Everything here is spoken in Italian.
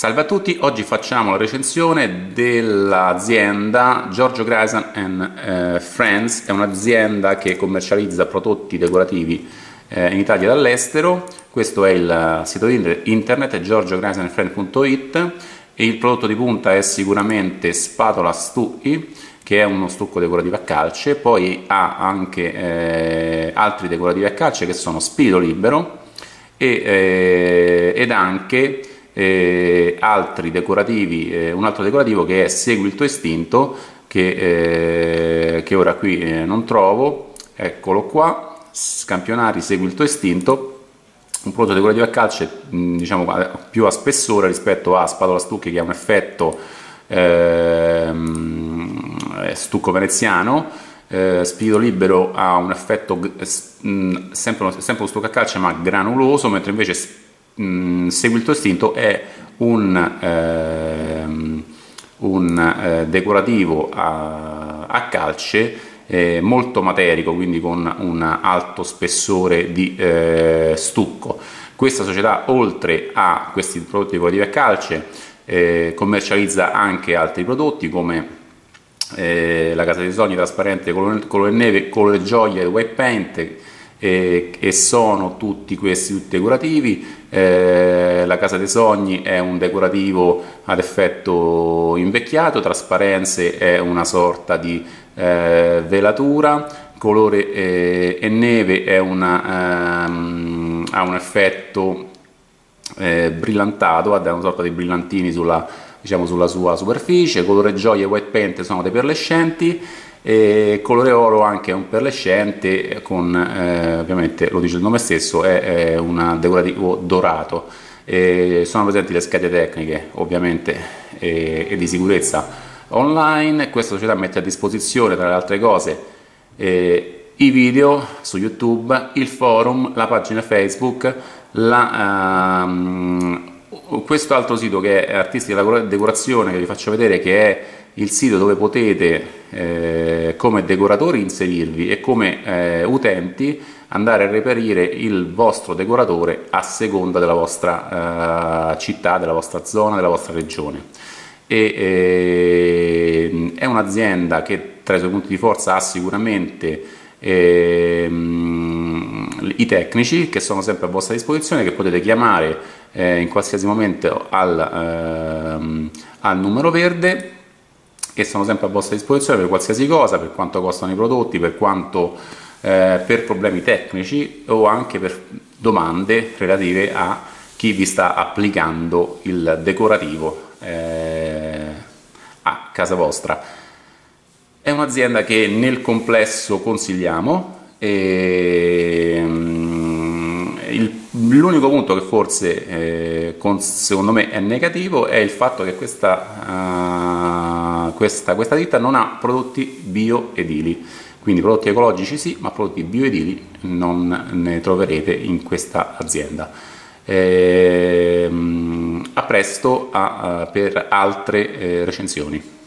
Salve a tutti, oggi facciamo la recensione dell'azienda Giorgio Grayson uh, Friends, è un'azienda che commercializza prodotti decorativi uh, in Italia e dall'estero, questo è il sito internet giorgiograyson.it e il prodotto di punta è sicuramente spatola stucchi che è uno stucco decorativo a calce, poi ha anche eh, altri decorativi a calce che sono spirito libero e, eh, ed anche eh, altri decorativi, eh, un altro decorativo che è Segui il tuo istinto, che, eh, che ora qui eh, non trovo, eccolo qua, Scampionari Segui il tuo istinto, un prodotto decorativo a calce mh, diciamo più a spessore rispetto a Spatola Stucchi che ha un effetto ehm, stucco veneziano, eh, Spirito Libero ha un effetto mh, sempre, sempre uno stucco a calce ma granuloso, mentre invece mh, mm, Segui il tuo istinto è un, ehm, un eh, decorativo a, a calce eh, molto materico, quindi con un alto spessore di eh, stucco. Questa società, oltre a questi prodotti decorativi a calce, eh, commercializza anche altri prodotti come eh, la casa dei sogni trasparente colore, colore neve, colore gioia e white paint e, e sono tutti questi tutti decorativi. Eh, la Casa dei Sogni è un decorativo ad effetto invecchiato, Trasparenze è una sorta di eh, velatura, Colore eh, e Neve una, ehm, ha un effetto eh, brillantato, ha una sorta di brillantini sulla, diciamo, sulla sua superficie, Colore Gioia e White Paint sono dei perlescenti e colore oro anche un perlescente con eh, ovviamente lo dice il nome stesso è, è un decorativo dorato. E sono presenti le schede tecniche ovviamente e, e, di sicurezza. Online questa società mette a disposizione tra le altre cose eh, i video su youtube il forum la pagina facebook la, um, questo altro sito che è artistica decorazione che vi faccio vedere che è il sito dove potete eh, come decoratori inserirvi e come eh, utenti andare a reperire il vostro decoratore a seconda della vostra eh, città, della vostra zona, della vostra regione. E, eh, è un'azienda che tra i suoi punti di forza ha sicuramente ehm, i tecnici che sono sempre a vostra disposizione, che potete chiamare eh, in qualsiasi momento al, ehm, al numero verde che sono sempre a vostra disposizione per qualsiasi cosa, per quanto costano i prodotti, per quanto eh, per problemi tecnici o anche per domande relative a chi vi sta applicando il decorativo eh, a casa vostra. È un'azienda che nel complesso consigliamo e, mm, l'unico punto che forse eh, con, secondo me è negativo è il fatto che questa uh, questa, questa ditta non ha prodotti bioedili, quindi prodotti ecologici sì, ma prodotti bioedili non ne troverete in questa azienda. Ehm, a presto a, a, per altre eh, recensioni.